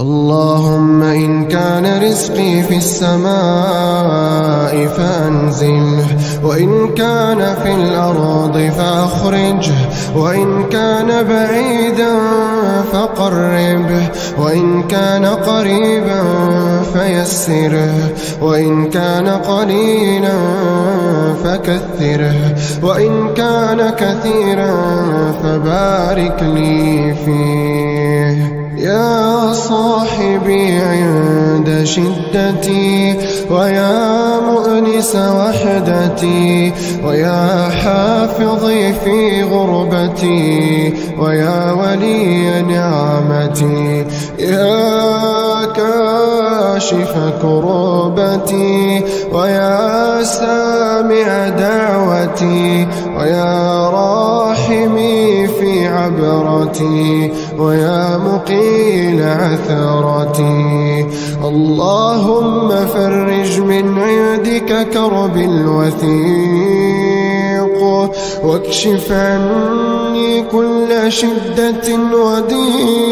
اللهم إن كان رزقي في السماء فأنزله وإن كان في الأرض فأخرجه وإن كان بعيدا فقربه وإن كان قريبا فيسره وإن كان قليلا فكثره وإن كان كثيرا فبارك لي فيه. صاحبي عند شدتي ويا مؤنس وحدتي ويا حافظي في غربتي ويا ولي نعمتي. يا كاشف كربتي ويا سامع دعوتي ويا في عبرتي ويا مقيل عثرتي. اللهم فرج من عندك كرب الوثيق واكشف عني كل شدة وديق